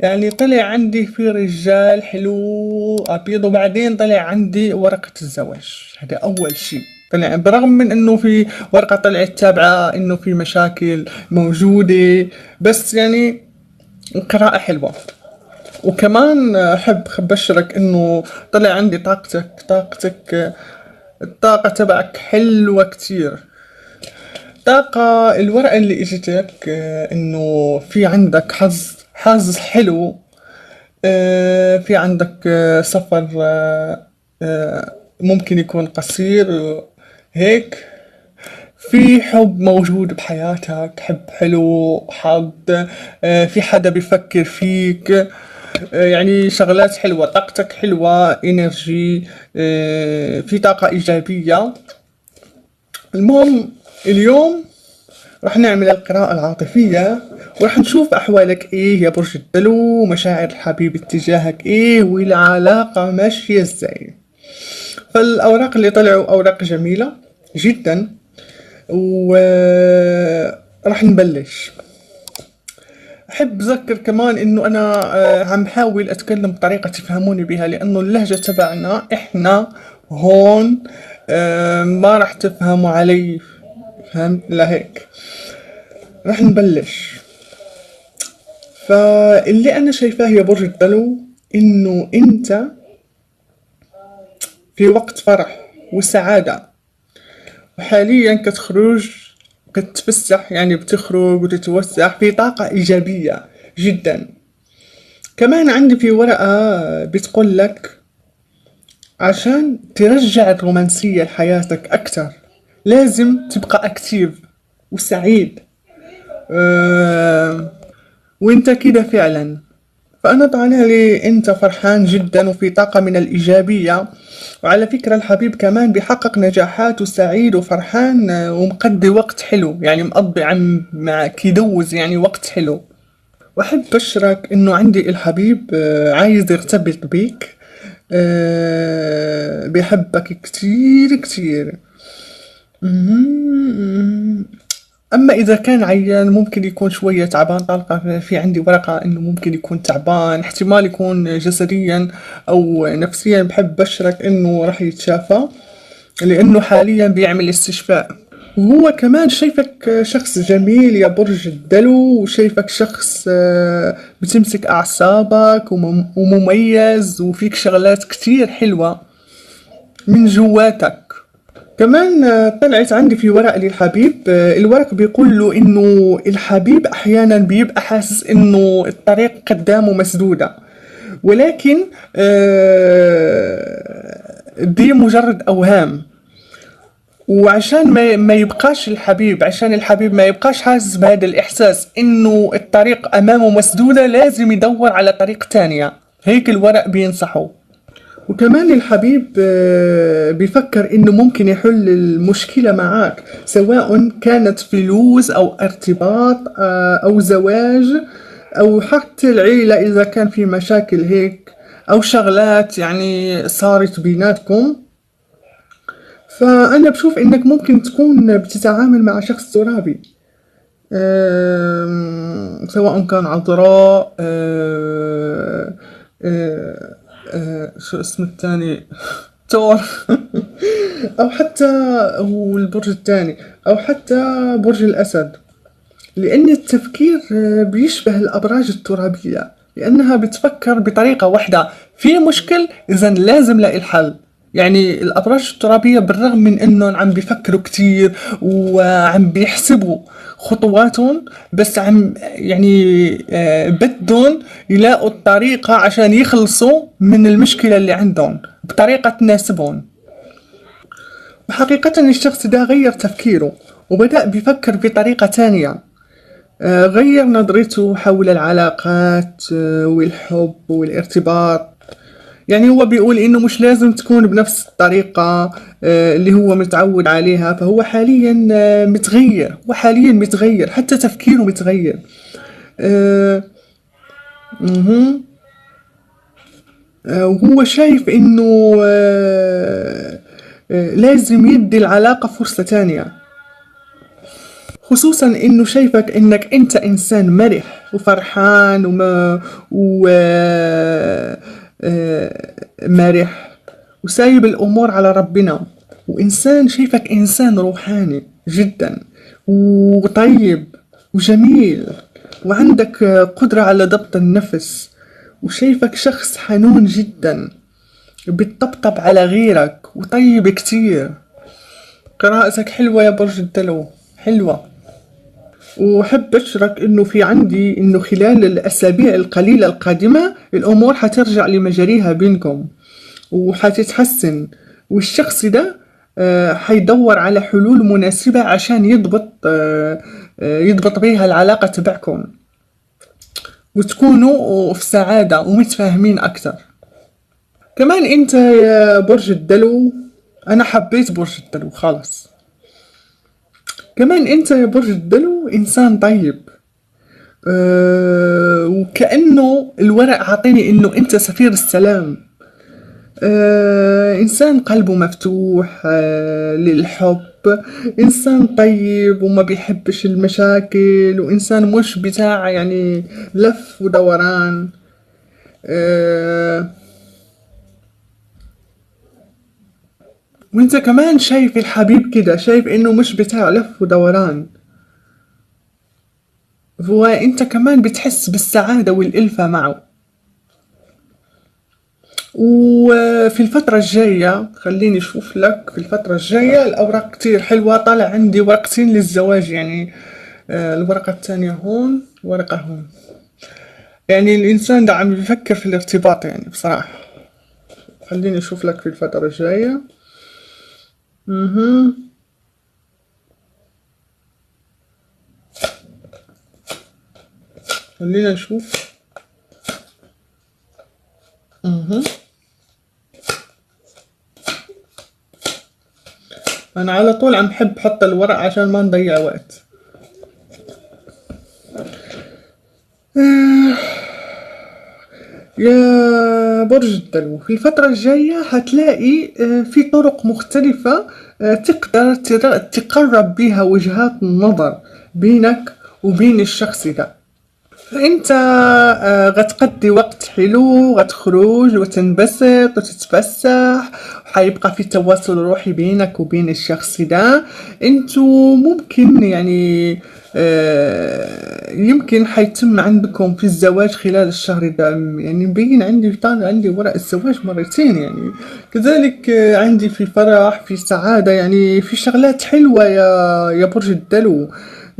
يعني طلع عندي في رجال حلو أبيض وبعدين طلع عندي ورقة الزواج. هذا أول شيء. طلع برغم من إنه في ورقة طلعت تابعة إنه في مشاكل موجودة بس يعني القراءة حلوة. وكمان أحب ابشرك إنه طلع عندي طاقتك طاقتك الطاقة تبعك حلوة كتير. طاقة الورقة اللي إجتك إنه في عندك حظ. حظ حلو. آه، في عندك آه، سفر آه، ممكن يكون قصير هيك. في حب موجود بحياتك حب حلو حد في حدا بيفكر فيك. يعني شغلات حلوة طاقتك حلوة إنرجي في طاقة إيجابية. المهم اليوم رح نعمل القراءة العاطفية ورح نشوف أحوالك. إيه يا برج الدلو ومشاعر الحبيب اتجاهك. إيه والعلاقة ماشية إزاي. فالأوراق اللي طلعوا أوراق جميلة جدا ورح نبلش. أحب أذكر كمان إنه أنا آه، عم حاول أتكلم بطريقة تفهموني بها لأنه اللهجة تبعنا إحنا هون آه، ما راح تفهموا علي. فهمت؟ لهيك رح نبلش. فاللي أنا شايفاه يا برج الدلو إنه أنت في وقت فرح وسعادة. وحاليا كتخرج كتفسح يعني بتخرج وتتوسع في طاقة إيجابية جدا. كمان عندي في ورقة بتقول لك عشان ترجع الرومانسية لحياتك أكتر لازم تبقى أكتيف وسعيد. وانت كده فعلا. فأنا طالع لي أنت فرحان جدا وفي طاقة من الإيجابية. وعلى فكرة الحبيب كمان بيحقق نجاحات وسعيد وفرحان ومقضي وقت حلو. يعني مقضي عم مع كيدوز يعني وقت حلو. وأحب بشرك إنه عندي الحبيب آه، عايز يرتبط بيك. آه، بيحبك كتير كتير. أما إذا كان عيان ممكن يكون شوية تعبان طالقة في عندي ورقة إنه ممكن يكون تعبان احتمال يكون جسديا أو نفسيا بحب بشرك إنه راح يتشافى لأنه حاليا بيعمل استشفاء. وهو كمان شايفك شخص جميل يا برج الدلو وشايفك شخص آه، بتمسك أعصابك ومميز وفيك شغلات كتير حلوة من جواتك. كمان آه، طلعت عندي في ورق للحبيب آه، الورق بيقول له إنه الحبيب أحيانا بيبقى حاسس إنه الطريق قدامه مسدودة. ولكن آه، دي مجرد أوهام. وعشان ما ما يبقاش الحبيب عشان الحبيب ما يبقاش حاسس بهذا الإحساس إنه الطريق أمامه مسدودة لازم يدور على طريق تانية. هيك الورق بينصحه. وكمان الحبيب آه، بيفكر إنه ممكن يحل المشكلة معاك سواء كانت فلوس أو ارتباط آه، أو زواج أو حتى العيلة إذا كان في مشاكل هيك أو شغلات يعني صارت بيناتكم. فأنا بشوف إنك ممكن تكون بتتعامل مع شخص ترابي سواء كان عذراء آه، شو اسمه الثاني؟ تور أو حتى هو البرج الثاني. أو حتى برج الأسد. لأن التفكير آه، بيشبه الأبراج الترابية. لأنها بتفكر بطريقة واحدة. في مشكل إذا لازم لاقي الحل يعني الأبراج الترابية بالرغم من إنهم عم بيفكروا كتير وعم بيحسبوا. خطواتهم بس عم يعني آه، بدهم يلاقوا الطريقة عشان يخلصوا من المشكلة اللي عندهم بطريقة تناسبهم. وحقيقة الشخص ده غير تفكيره وبدأ بيفكر بطريقة تانية. آه، غير نظرته حول العلاقات آه، والحب والارتباط. يعني هو بيقول إنه مش لازم تكون بنفس الطريقة آه، اللي هو متعود عليها فهو حاليا آه، متغير وحاليا متغير حتى تفكيره متغير. آه، وهو شايف إنه لازم يدي العلاقة فرصة تانية. خصوصا إنه شايفك إنك أنت إنسان مرح وفرحان وما و مرح. وسايب الأمور على ربنا. وإنسان شايفك إنسان روحاني جدا. وطيب وجميل. وعندك قدرة على ضبط النفس. وشايفك شخص حنون جدا. بتطبطب على غيرك. وطيب كتير. قراءتك حلوة يا برج الدلو. حلوة. وحب أشرك إنه في عندي إنه خلال الأسابيع القليلة القادمة الأمور حترجع لمجاريها بينكم وحتتحسن. والشخص ده آه، حيدور على حلول مناسبة عشان يضبط آه، يضبط بيها العلاقة تبعكم. وتكونوا في سعادة ومتفاهمين أكثر. كمان أنت يا برج الدلو أنا حبيت برج الدلو خلاص. كمان أنت يا برج الدلو إنسان طيب. أه وكأنه الورق عطيني إنه أنت سفير السلام. أه إنسان قلبه مفتوح أه للحب. إنسان طيب وما بيحبش المشاكل وإنسان مش بتاع يعني لف ودوران. أه وإنت كمان شايف الحبيب كده شايف إنه مش بتاع لف ودوران. وانت كمان بتحس بالسعادة والألفة معه. وفي الفترة الجاية خليني أشوف لك في الفترة الجاية الأوراق كتير حلوة طالع عندي ورقتين للزواج يعني آه، الورقة الثانية هون ورقة هون. يعني الإنسان ده عم بيفكر في الارتباط يعني بصراحة. خليني أشوف لك في الفترة الجاية. أها خلينا نشوف. أها. أنا على طول عم حب حط الورق عشان ما نضيع وقت. آه. يا برج الدلو في الفترة الجاية هتلاقي آه، في طرق مختلفة آه، تقدر تقرب بها وجهات النظر بينك وبين الشخص ده. فانت آه، غتقضي وقت حلو غتخرج وتنبسط وتتفسح وحيبقى في تواصل روحي بينك وبين الشخص ده. انتو ممكن يعني آه، يمكن حيتم عندكم في الزواج خلال الشهر ده. يعني مبين عندي طالع عندي ورق الزواج مرتين يعني. كذلك آه، عندي في فرح في سعادة يعني في شغلات حلوة يا يا برج الدلو.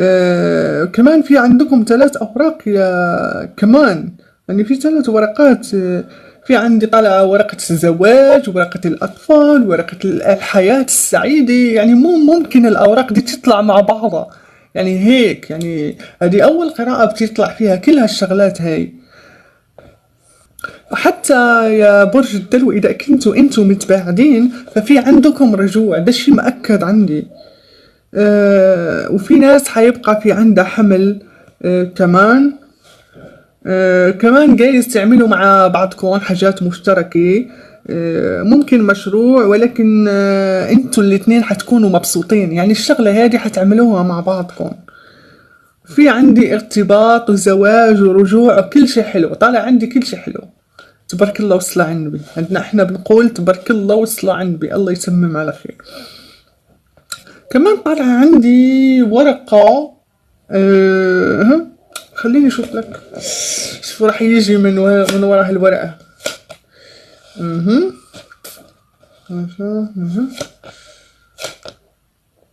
آه كمان في عندكم ثلاث أوراق يا كمان. يعني في ثلاث ورقات آه في عندي طالعة ورقة الزواج ورقة الأطفال ورقة الحياة السعيدة. يعني مو ممكن الأوراق دي تطلع مع بعضها. يعني هيك يعني هذه أول قراءة بتطلع فيها كل هالشغلات هاي. حتى يا برج الدلو إذا كنتوا أنتوا متباعدين ففي عندكم رجوع. ده شيء مأكد عندي. وفي ناس حيبقى في عندها حمل آه كمان آه كمان جايز تعملوا مع بعضكم حاجات مشتركة آه ممكن مشروع ولكن آه أنتوا الاتنين حتكونوا مبسوطين يعني الشغلة هذه حتعملوها مع بعضكم. في عندي ارتباط وزواج ورجوع وكل شيء حلو طالع عندي كل شيء حلو. تبارك الله وصلى على النبي. عندنا إحنا بنقول تبارك الله وصلى على النبي. الله يسمم على خير. كمان طالع عندي ورقة أه خليني أشوف لك. شو راح يجي من ورا من ورا هالورقة أها.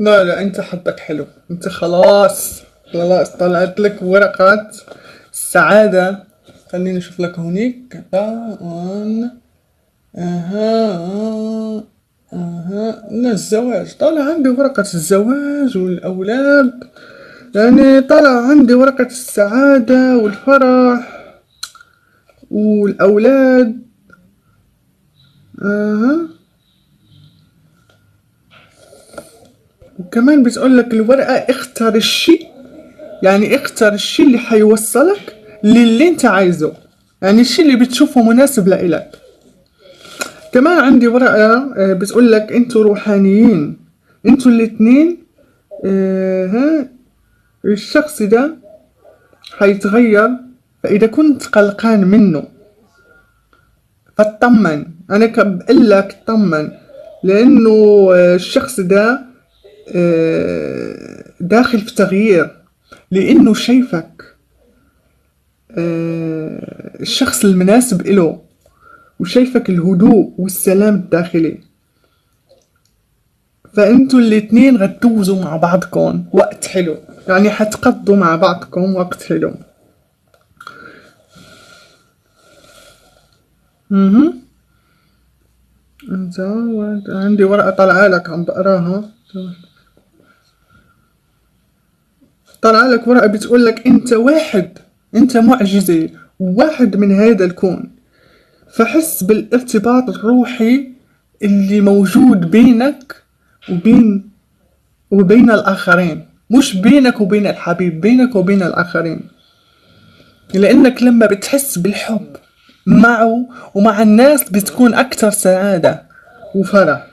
لا لا أنت حظك حلو. أنت خلاص خلاص طلعت لك ورقة السعادة خليني أشوف لك هونيك أها. لا الزواج. طالع عندي ورقة الزواج والأولاد. يعني طلع عندي ورقة السعادة والفرح والأولاد. أها. وكمان بتقول لك الورقة اختر الشي يعني اختر الشي اللي حيوصلك للي انت عايزه. يعني الشي اللي بتشوفه مناسب لإلك. كمان عندي ورقة آه، بتقول لك أنتوا روحانيين. أنتوا الاتنين آه ها الشخص ده حيتغير فإذا كنت قلقان منه فاطمن. أنا بقول لك اطمن لأنه الشخص ده آه، داخل في تغيير لأنه شايفك آه، الشخص المناسب إله. وشايفك الهدوء والسلام الداخلي. فأنتوا الاتنين غتوزوا مع بعضكم وقت حلو. يعني حتقضوا مع بعضكم وقت حلو. أها انت عندي ورقة طالعة لك عم بقراها. طالعة لك ورقة بتقول لك أنت واحد. أنت معجزة. واحد من هذا الكون. فحس بالارتباط الروحي اللي موجود بينك وبين وبين الآخرين. مش بينك وبين الحبيب بينك وبين الآخرين. لأنك لما بتحس بالحب معه ومع الناس بتكون أكثر سعادة وفرح.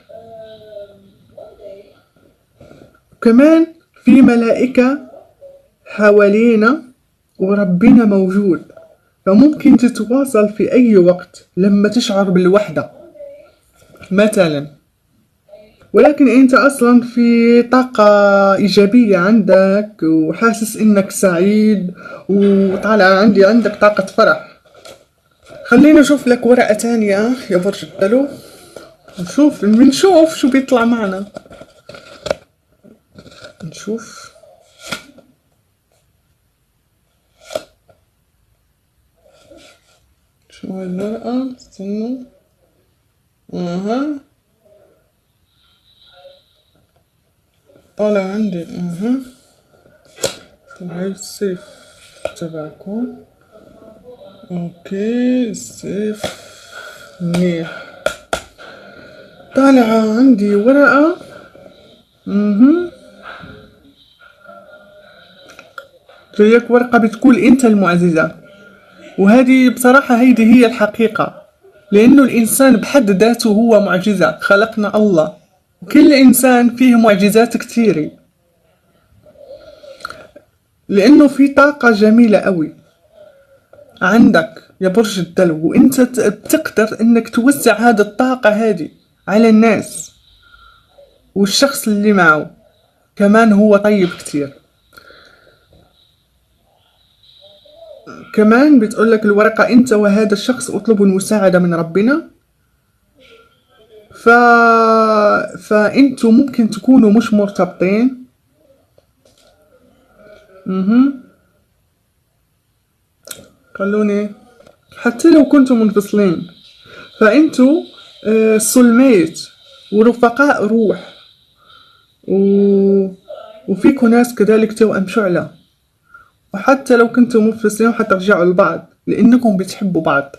كمان في ملائكة حوالينا وربنا موجود. فممكن تتواصل في أي وقت لما تشعر بالوحدة. مثلا ولكن أنت أصلا في طاقة إيجابية عندك وحاسس إنك سعيد وطالع عندي عندك طاقة فرح. خلينا نشوف لك ورقة تانية. يا برج الدلو. نشوف بنشوف شو بيطلع معنا. نشوف. شو هالورقة استنوا أها طالع عندي أها هاي السيف تبعكم أوكي السيف منيح طالعة عندي ورقة أها جايك ورقة بتقول انت المعززة وهذه بصراحة هيدي هي الحقيقة. لأنه الإنسان بحد ذاته هو معجزة خلقنا الله. كل إنسان فيه معجزات كثيرة. لأنه في طاقة جميلة قوي عندك يا برج الدلو وأنت بتقدر إنك توزع هذه الطاقة هذه على الناس والشخص اللي معه. كمان هو طيب كتير كمان بتقولك الورقة أنت وهذا الشخص اطلبوا المساعدة من ربنا. ف... فأنتوا ممكن تكونوا مش مرتبطين. أها خلوني حتى لو كنتوا منفصلين. فأنتوا سولميت آه، ورفقاء روح. و... وفيكوا ناس كذلك توأم شعلة وحتى لو كنتوا منفصلين حترجعوا لبعض لأنكم بتحبوا بعض.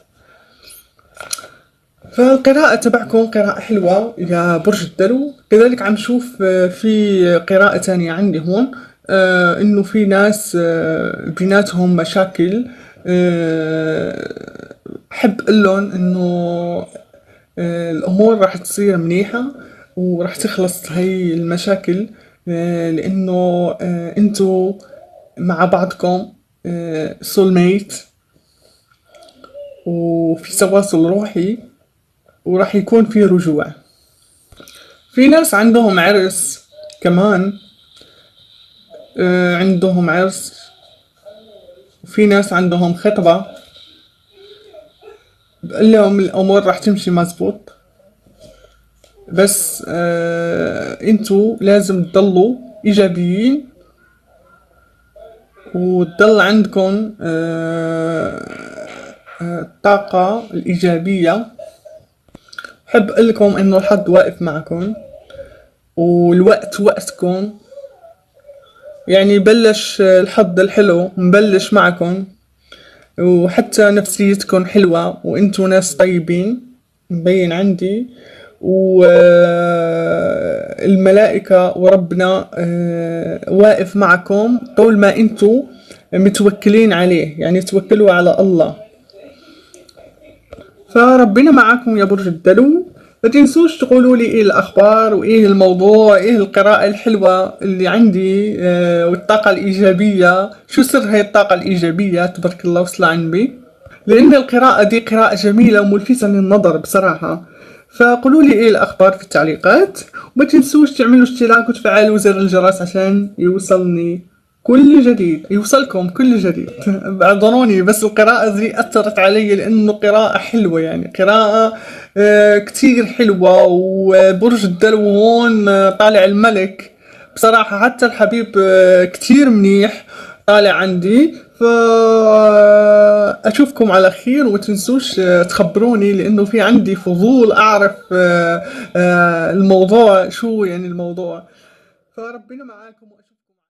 فالقراءة تبعكم قراءة حلوة يا برج الدلو. كذلك عم شوف آه، في قراءة تانية عندي هون آه إنه في ناس آه بيناتهم مشاكل حب لهم إنه الأمور راح تصير منيحة وراح تخلص هاي المشاكل لأنه إنتو مع بعضكم سول آه، ميت وفي تواصل روحي وراح يكون في رجوع. في ناس عندهم عرس كمان آه، عندهم عرس. وفي ناس عندهم خطبة. بقول لهم الأمور راح تمشي مزبوط. بس آه انتو لازم تضلوا إيجابيين. وتضل عندكم الطاقة آه، آه، الإيجابية. حب لكم إنه الحظ واقف معكم والوقت وقتكم. يعني بلش الحظ الحلو مبلش معكم وحتى نفسيتكم حلوة وإنتو ناس طيبين مبين عندي. والملائكة وربنا آه، واقف معكم طول ما انتو متوكلين عليه يعني توكلوا على الله. فربنا معكم يا برج الدلو. ما تنسوش تقولوا لي إيه الأخبار وإيه الموضوع إيه القراءة الحلوة اللي عندي آه والطاقة الإيجابية. شو سر هاي الطاقة الإيجابية؟ تبارك الله وصل عن بي لأن القراءة دي قراءة جميلة وملفتة للنظر بصراحة. فقولوا لي إيه الأخبار في التعليقات؟ وما تنسوش تعملوا اشتراك وتفعلوا زر الجرس عشان يوصلني كل جديد. يوصلكم كل جديد. أعذروني بس القراءة ذي أثرت علي لأنه قراءة حلوة يعني. قراءة آه، كتير حلوة وبرج الدلو هون آه، طالع الملك. بصراحة حتى الحبيب آه، كتير منيح طالع عندي. ف اشوفكم على خير وما تنسوش تخبروني لأنه في عندي فضول أعرف الموضوع شو يعني الموضوع. فربنا معاكم.